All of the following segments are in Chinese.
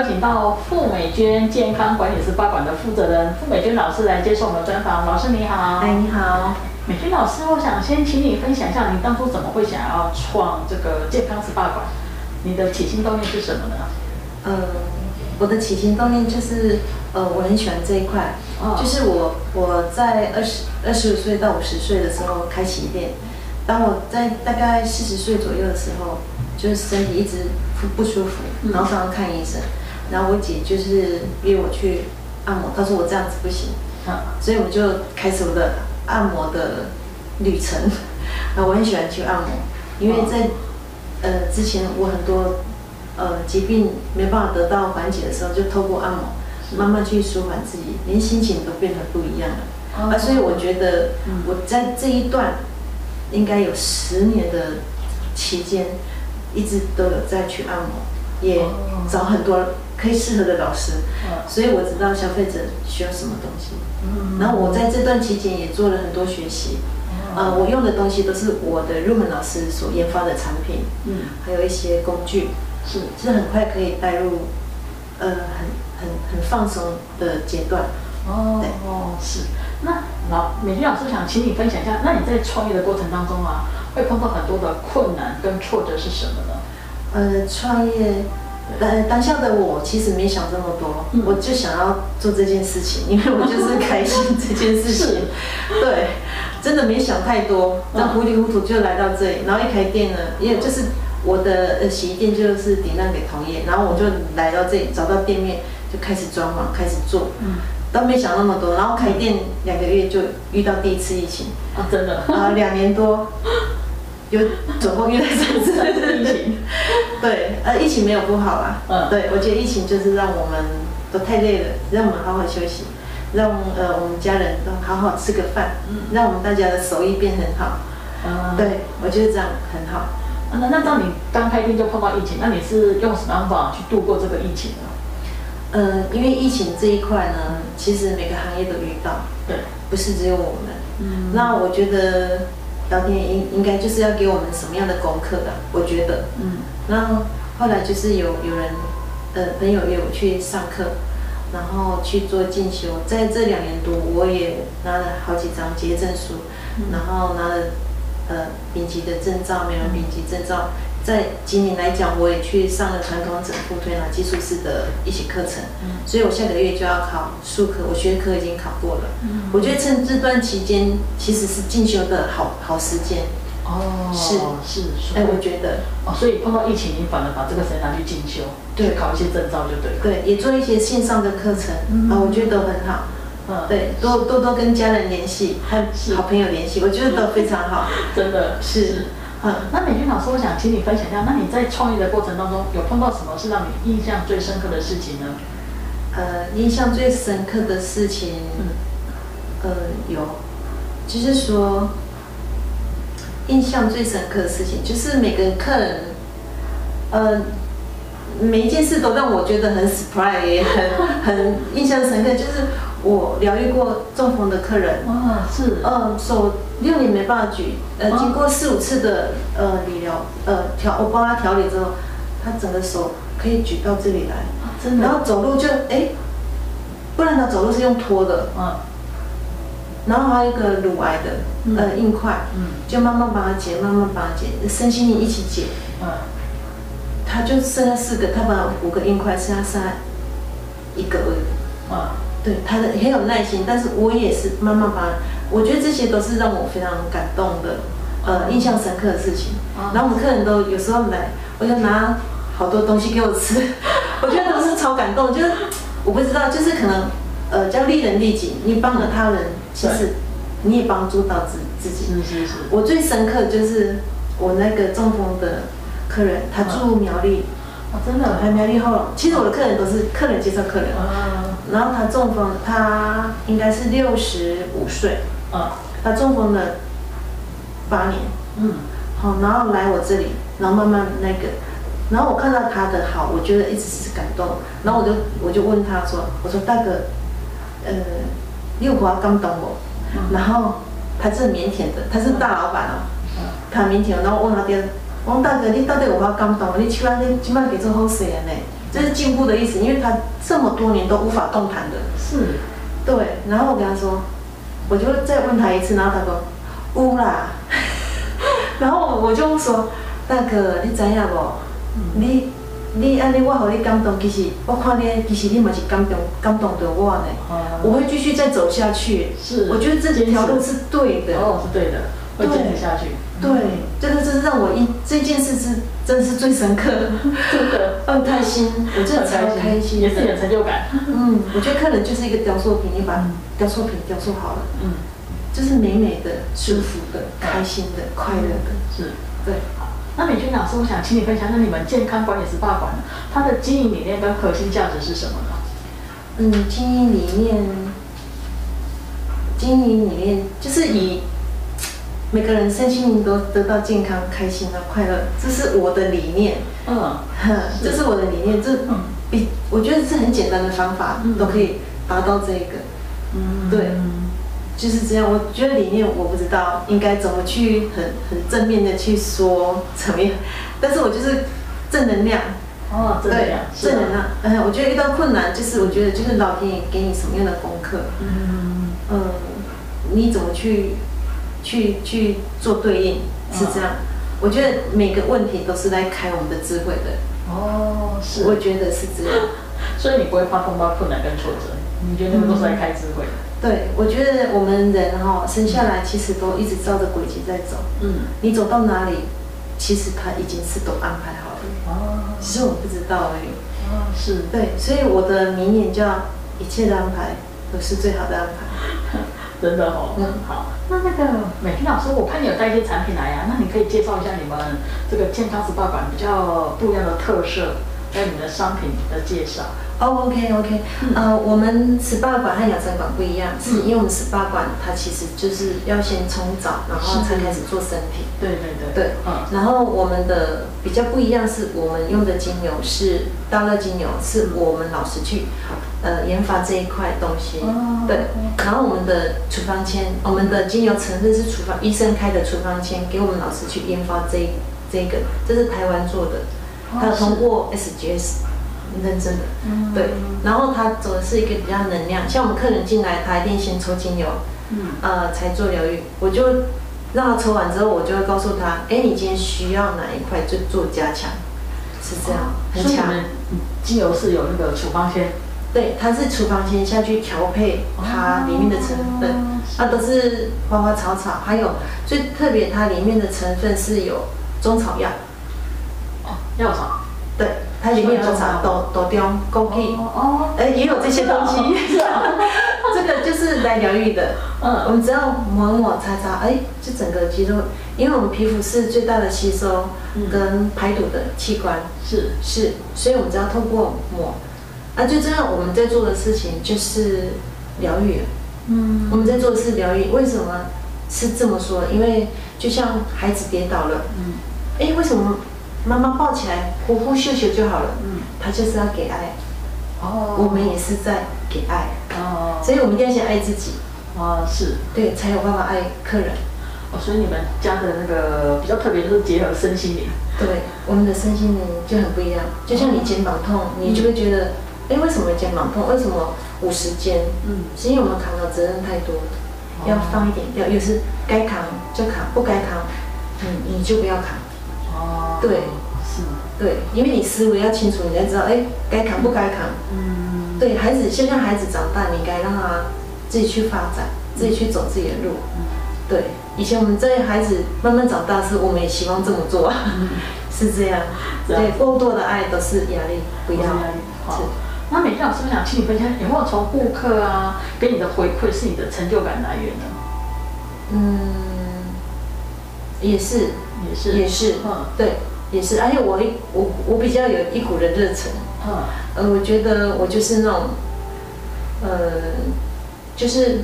邀请到傅美娟健康管理师八馆的负责人傅美娟老师来接受我们的专访。老师你好，哎，你好，美娟老师，我想先请你分享一下，你当初怎么会想要创这个健康 SPA 馆？你的起心动念是什么呢？呃，我的起心动念就是，呃，我很喜欢这一块，哦就是我我在二十二十五岁到五十岁的时候开洗衣店，当我在大概四十岁左右的时候，就是身体一直不不舒服，嗯然后常常看医生，然后我姐就是约我去按摩，她说我这样子不行，啊，所以我就开始我的按摩的旅程。啊，我很喜欢去按摩，因为在、呃之前我很多呃疾病没办法得到缓解的时候，就透过按摩慢慢去舒缓自己，连心情都变得不一样了。哦。啊，所以我觉得嗯。我在这一段应该有十年的期间，一直都有在去按摩，也哦。找很多可以适合的老师，嗯所以我知道消费者需要什么东西。嗯然后我在这段期间也做了很多学习，呃，我用的东西都是我的入门老师所研发的产品，嗯还有一些工具，是是很快可以带入，呃，很很很放松的阶段。哦哦是。那老美君老师想请你分享一下，那你在创业的过程当中啊，会碰到很多的困难跟挫折是什么呢？呃，创业，呃，当下的我其实没想这么多，嗯。我就想要做这件事情，因为我就是 开心这件事情。对，真的没想太多，嗯。那糊里糊涂就来到这里，然后一开店呢，也就是我的呃洗衣店就是抵让给同业，然后我就来到这里找到店面，就开始装潢，开始做，嗯都没想那么多，然后开店两个月就遇到第一次疫情，啊，真的。啊、两年多，有总共遇到三次疫情，对，呃，疫情没有不好啦。嗯对，我觉得疫情就是让我们都太累了，让我们好好休息，让呃我们家人都好好吃个饭，嗯让我们大家的手艺变很好。嗯，对，我觉得这样很好。啊那那当你刚开店就碰到疫情，那你是用什么方法去度过这个疫情呢？嗯，因为疫情这一块呢，其实每个行业都遇到，对，不是只有我们。嗯那我觉得老天应应该就是要给我们什么样的功课的？我觉得。嗯然后后来就是有有人呃朋友约我去上课，然后去做进修。在这两年多，我也拿了好几张结业证书，嗯然后拿了呃丙级的证照，美容丙级证照。在今年来讲，我也去上了传统整复推拿技术师的一些课程，嗯所以我下个月就要考术科，我学科已经考过了。嗯我觉得趁这段期间其实是进修的好好时间，哦是是是，哎，我觉得哦，所以碰到疫情，你反而把这个时间拿去进修，对。考一些证照就对了。对，也做一些线上的课程，嗯。啊，我觉得都很好。嗯，对，多多多跟家人联系，和是。好朋友联系，我觉得都非常好。真的是，嗯，那美君老师，我想请你分享一下，那你在创业的过程当中，有碰到什么是让你印象最深刻的事情呢？呃，印象最深刻的事情，嗯。呃，有，就是说，印象最深刻的事情，就是每个客人，呃，每一件事都让我觉得很 surprise，也很 很印象深刻。就是我疗愈过中风的客人，哇，是，呃，手六年没办法举，呃，哦经过四五次的呃理疗，呃调我帮他调理之后，他整个手可以举到这里来，真的，然后走路就哎，不然他走路是用拖的，嗯然后还有一个乳癌的嗯。呃硬块，嗯。就慢慢帮他解，慢慢帮他解，身心灵一起解，嗯，他就剩下四个，他把五个硬块剩下剩下一个而已。嗯，对他的很有耐心，但是我也是慢慢把，我觉得这些都是让我非常感动的，呃，印象深刻的事情。哦然后我们客人都有时候来，我就拿好多东西给我吃，我觉得都是超感动，就是我不知道，就是可能呃叫利人利己，你帮了他人，其实你也帮助到自自己。是是是，我最深刻就是我那个中风的客人，他住苗栗，哦，真的，还苗栗后，其实我的客人都是客人介绍客人。啊然后他中风，他应该是六十五岁，嗯。他中风了八年，嗯，好，然后来我这里，然后慢慢那个，然后我看到他的好，我觉得一直是感动，然后我就我就问他说，我说大哥，呃，你有华感动我，嗯然后他是腼腆的，他是大老板哦，嗯他腼腆，然后我问他爹，我说大哥，你到底有华感动？你起码，你起码给做好势的呢？这是进步的意思，因为他这么多年都无法动弹的。是，对，然后我跟他说，我就再问他一次，然后他说有啦，然后我就说，大哥，你知影无？你你安尼我互你感动，其实我看你其实你嘛是感动感动着我呢。哦我会继续再走下去。是我觉得这条路是对的。哦，是对的，会坚持下去。对，这个就是让我一这件事是真是最深刻，真的 很开心，我真的超开心，也是有成就感。嗯，我觉得客人就是一个雕塑品，你把雕塑品雕塑好了，嗯，就是美美的、舒服的、开心的、快乐的，是。对。那美君老师，我想请你分享，那你们健康管理 SPA 馆它的经营理念跟核心价值是什么呢？嗯，经营理念，经营理念就是以每个人身心灵都得到健康、开心啊、快乐，这是我的理念。嗯，这是我的理念，这比我觉得是很简单的方法，都可以达到这个。嗯，对，就是这样。我觉得理念我不知道应该怎么去很很正面的去说怎么样，但是我就是正能量。哦，正能量，正能量。嗯，我觉得遇到困难，就是我觉得就是老天爷给你什么样的功课，嗯嗯，你怎么去去去做对应，是这样。我觉得每个问题都是来开我们的智慧的。哦，是。我觉得是这样。所以你不会怕碰到困难跟挫折，你觉得那个都是在开智慧的。对，我觉得我们人哈生下来其实都一直照着轨迹在走。嗯。你走到哪里，其实他已经是都安排好了。哦。只是我不知道而已。哦，是。对，所以我的名言叫“一切的安排都是最好的安排”。真的哦。嗯，好。那那个美婷老师，我看你有带一些产品来呀，那你可以介绍一下你们这个健康 SPA 馆比较不一样的特色，还有你们的商品的介绍。哦，OK OK，呃，我们 SPA 馆和养生馆不一样，是因为我们 SPA 馆它其实就是要先冲澡，然后才开始做身体。对对对。对，嗯。然后我们的比较不一样是，我们用的精油是大乐精油，是我们老师去呃研发这一块东西。哦。对。然后我们的处方签，我们的精油成分是处方医生开的处方签，给我们老师去研发这这个，这是台湾做的，他有通过 SGS。认真的，对，然后他走的是一个比较能量，像我们客人进来，他一定先抽精油，嗯，呃，才做疗愈。我就让他抽完之后，我就会告诉他，哎，你今天需要哪一块就做加强，是这样，很强。精油是有那个处方先，对，它是处方先下去调配它里面的成分，啊，都是花花草草，还有最特别，它里面的成分是有中草药，哦，药草。对，它里面有啥豆豆雕、枸杞，哦，哎，也有这些东西。这个就是来疗愈的。嗯，我们只要抹抹擦擦，哎，就整个肌肉，因为我们皮肤是最大的吸收跟排毒的器官。是是，所以我们只要透过抹，啊，就这样我们在做的事情就是疗愈。嗯，我们在做的是疗愈。为什么是这么说？因为就像孩子跌倒了，嗯，哎，为什么？妈妈抱起来，呼呼秀秀就好了。嗯，他就是要给爱。哦，我们也是在给爱。哦，所以我们一定要先爱自己。哦，是。对，才有办法爱客人。哦，所以你们家的那个比较特别，就是结合身心灵。对，我们的身心灵就很不一样。就像你肩膀痛，你就会觉得，哎，为什么肩膀痛？为什么五十肩？嗯，是因为我们扛的责任太多，要放一点掉。有时该扛就扛，不该扛，嗯，你就不要扛。对，是，对，因为你思维要清楚，你才知道，哎，该扛不该扛。嗯，对孩子，现在孩子长大，你该让他自己去发展，自己去走自己的路。嗯，对，以前我们在孩子慢慢长大时，我们也希望这么做，是这样。对，过多的爱都是压力，不要。好，那美娟老师，我想请你分享，有没有从顾客啊给你的回馈是你的成就感来源呢？嗯，也是，也是，也是，嗯，对。也是，而且我一我我比较有一股的热忱，嗯，呃，我觉得我就是那种，呃，就是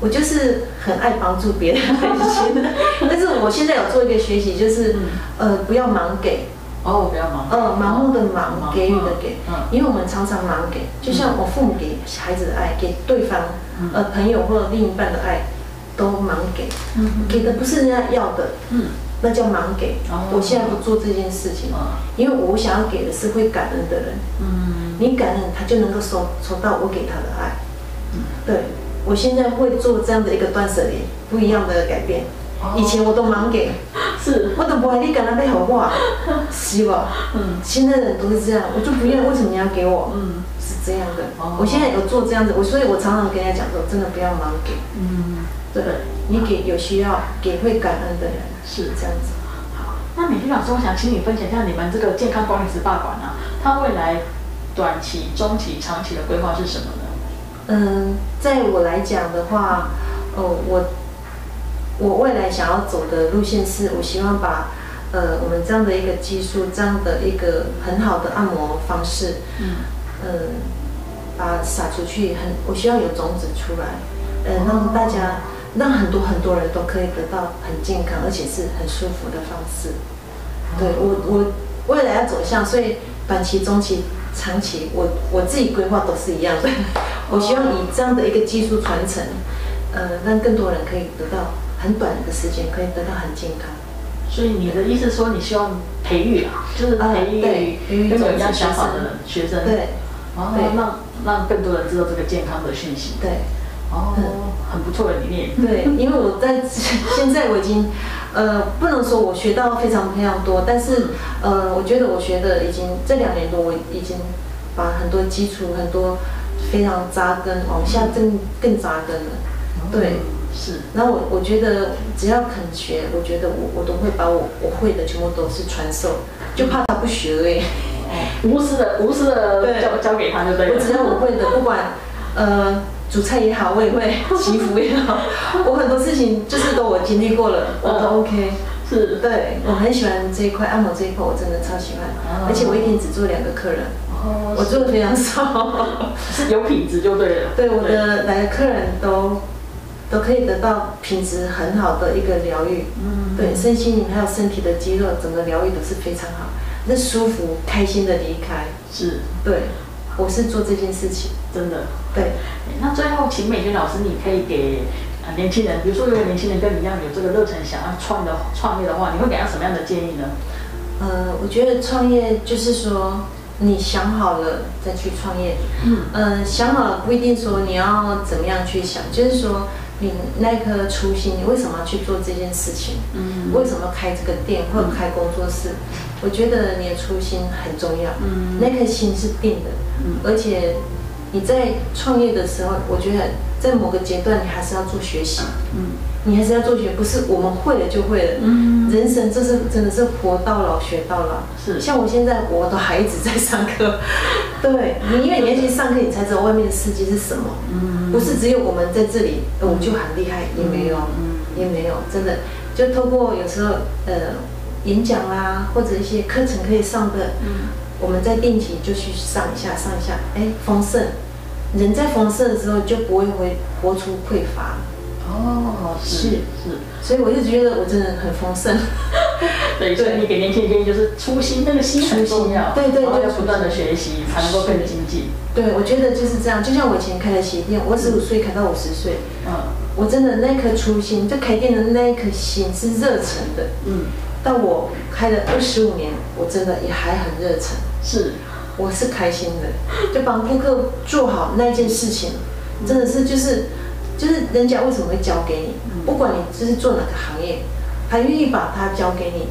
我就是很爱帮助别人。但是我现在有做一个学习，就是呃，不要盲给，哦，不要盲，呃，盲目的盲，给予的给，嗯，因为我们常常盲给，就像我父母给孩子的爱，给对方，呃，朋友或者另一半的爱，都盲给，嗯，给的不是人家要的，嗯。那叫盲给。哦我现在不做这件事情，嗯因为我想要给的是会感恩的人。嗯你感恩，他就能够收收到我给他的爱。嗯对，我现在会做这样的一个断舍离，不一样的改变。哦以前我都盲给，是我都不爱你感恩被好话，是吧？嗯现在人都是这样，我就不要，为什么你要给我？嗯是这样的哦。我现在有做这样子，我所以，我常常跟人家讲说，真的不要盲给。嗯对，你给有需要，给会感恩的人，是这样子。好，那美君老师，我想请你分享一下你们这个健康管理 SPA 馆啊，它未来短期、中期、长期的规划是什么呢？嗯，在我来讲的话，哦，我我未来想要走的路线是，我希望把呃我们这样的一个技术，这样的一个很好的按摩方式，嗯呃，把撒出去，很，我希望有种子出来，呃，让大家，让很多很多人都可以得到很健康而且是很舒服的方式。对我，我未来要走向，所以短期、中期、长期，我我自己规划都是一样的。我希望以这样的一个技术传承，呃，让更多人可以得到很短的时间可以得到很健康。所以你的意思说你希望培育啊，就是啊培对培育育跟你一样想法的学生，对然后，让让更多人知道这个健康的讯息，对。哦，嗯很不错的理念，对，因为我在 现在我已经，呃，不能说我学到非常非常多，但是呃，我觉得我学的已经这两年多，我已经把很多基础很多非常扎根，往下更更扎根了。对，是，然后我我觉得只要肯学，我觉得我我都会把我我会的全部都是传授，就怕他不学而已。哦，无私的无私的对。交交给他就对？了，我只要我会的，不管呃煮菜也好，我也会祈福也好，我很多事情就是都我经历过了，我都 OK。是，对，我很喜欢这一块按摩这一块，我真的超喜欢，哦而且我一天只做两个客人，哦我做的非常少。是。有品质就对了，对我的来的客人都都可以得到品质很好的一个疗愈，嗯。对身心灵还有身体的肌肉，整个疗愈都是非常好，那舒服开心的离开。是。对，我是做这件事情。真的。对，那最后，请美娟老师，你可以给呃年轻人，比如说有个年轻人跟你一样有这个热忱，想要创的创业的话，你会给他什么样的建议呢？呃，我觉得创业就是说，你想好了再去创业。嗯嗯，想好了不一定说你要怎么样去想，就是说你那颗初心，你为什么要去做这件事情？嗯为什么开这个店或者开工作室？我觉得你的初心很重要，嗯那颗心是定的，嗯而且你在创业的时候，我觉得在某个阶段你还是要做学习，嗯。你还是要做学，不是我们会了就会了。嗯。人生这是真的是活到老学到老。是。像我现在我都还一直在上课，对你，因为你要去上课，你才知道外面的世界是什么。嗯。不是只有我们在这里，我们就很厉害，也没有，嗯。也没有，真的。就透过有时候呃演讲啊，或者一些课程可以上的，嗯我们在定期就去上一下，上一下，哎，丰盛。人在丰盛的时候就不会会活出匮乏，哦是是是，所以我就觉得我真的很丰盛。对，所以你给年轻人建议就是初心，那个心很重要，对对对要不断的学习，才能够更精进。对，我觉得就是这样。就像我以前开的鞋店，我十五岁开到五十岁，嗯我真的那颗初心，就开店的那一颗心是热忱的。嗯，到我开了二十五年，我真的也还很热忱，是，我是开心的，就帮顾客做好那件事情，真的是就是就是人家为什么会交给你，不管你就是做哪个行业，他愿意把它交给你，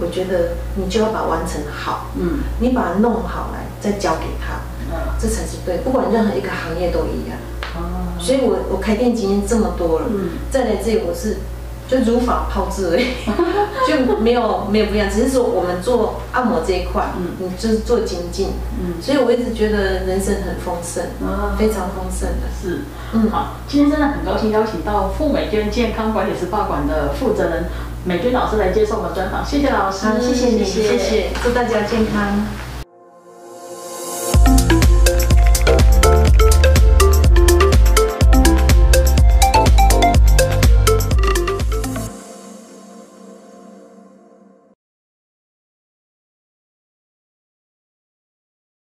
我觉得你就要把它完成好，嗯。你把它弄好来再交给他，嗯这才是对，不管任何一个行业都一样。哦。所以我我开店经验这么多了，嗯。再来这里我是就如法炮制而已，就没有没有不一样，只是说我们做按摩这一块，嗯。嗯，你就是做精进，嗯。所以我一直觉得人生很丰盛，啊。非常丰盛的。是，嗯。好，今天真的很高兴邀请到富美娟健康管理 SPA 馆的负责人美娟老师来接受我们专访，谢谢老师，好，谢谢你，谢谢，祝大家健康。